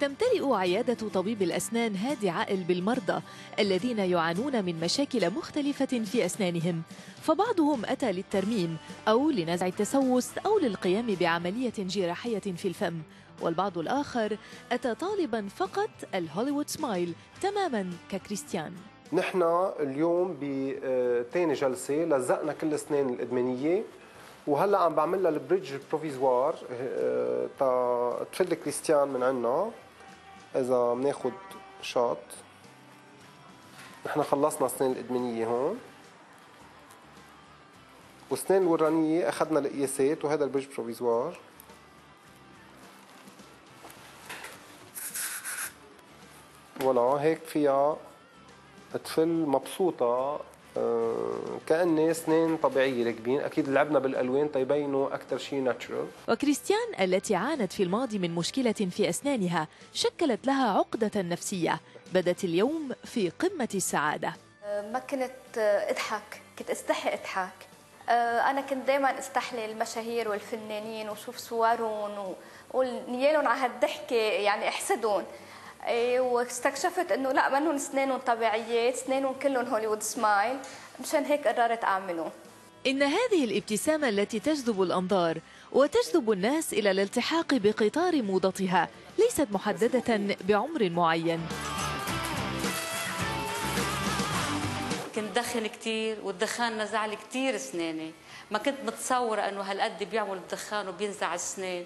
تمتلئ عيادة طبيب الأسنان هادي عائل بالمرضى الذين يعانون من مشاكل مختلفة في أسنانهم. فبعضهم أتى للترميم أو لنزع التسوس أو للقيام بعملية جراحية في الفم. والبعض الآخر أتى طالبا فقط ال Hollywood smile تماما ككريستيان. نحن اليوم بتاني جلسة لزقنا كل الأسنان الإدمانية وهلأ عم بعمل لها ال bridge provisoire آه، تا تفل كريستيان من عنا. إذا بناخذ shot نحن خلصنا السنين الإدمانية هون. والسنين الورانية أخذنا القياسات وهذا ال bridge provisoire ولا هيك فيها تفل مبسوطة. كأني سنين طبيعية راكبين أكيد لعبنا بالألوان تيبينوا أكثر شيء natural وكريستيان التي عانت في الماضي من مشكلة في أسنانها شكلت لها عقدة نفسية. بدت اليوم في قمة السعادة. ما كنت اضحك كنت أستحي اضحك. أنا كنت دائما استحلي المشاهير والفنانين وشوف صورهم وقول نيالهم على هالضحكة يعني أحسدهم. إيه، واستكشفت إنه لا منهم اسنانهم طبيعيات اسنانهم كلهم هوليوود سمايل مشان هيك قررت أعمله. إن هذه الابتسامة التي تجذب الأنظار وتجذب الناس إلى الالتحاق بقطار موضتها ليست محددة بعمر معين. كنت دخن كثير والدخان نزع لي كثير اسناني ما كنت متصوره إنه هالقد بيعمل الدخان وبينزع السنان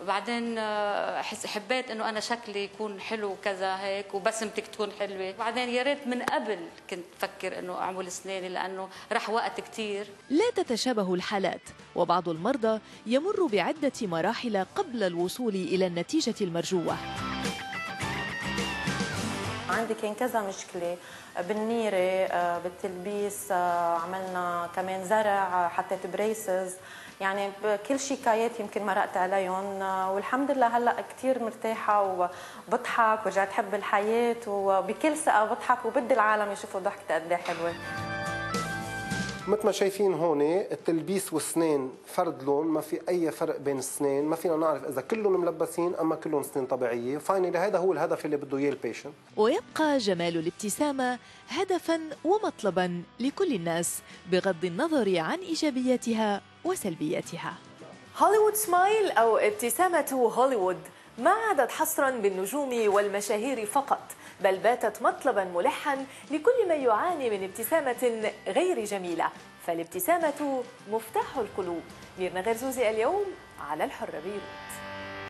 وبعدين آه، حبيت إنه أنا شكلي يكون حلو وكذا هيك وبسمتك تكون حلوة. بعدين يا ريت من قبل كنت فكر إنه أعمل اسناني لأنه راح وقت كثير لا تتشابه الحالات وبعض المرضى يمر بعدة مراحل قبل الوصول إلى النتيجة المرجوة. عندي كان كذا مشكلة بالنيرة آه، بالتلبيس آه، عملنا كمان زرع حطيت بريسز يعني كل شكايات يمكن مرقت عليهم آه، والحمد لله هلأ كثير مرتاحة وبضحك ورجعت احب الحياة وبكل ثقة بضحك وبدي العالم يشوفوا ضحكتي قد إيه حلوة. مثل ما شايفين هون التلبيس والسنين فرد لون ما في أي فرق بين السنين ما فينا نعرف إذا كلهم ملبسين أما كلهم سنين طبيعية. finally هذا هو الهدف اللي بده إياه ال patient ويبقى جمال الابتسامة هدفا ومطلبا لكل الناس بغض النظر عن إيجابياتها وسلبياتها. هوليوود سمايل أو ابتسامة هوليوود ما عادت حصرا بالنجوم والمشاهير فقط. بل باتت مطلبا ملحا لكل من يعاني من ابتسامة غير جميلة. فالابتسامة مفتاح القلوب. ميرنا غرزوزي اليوم على الحرة بيروت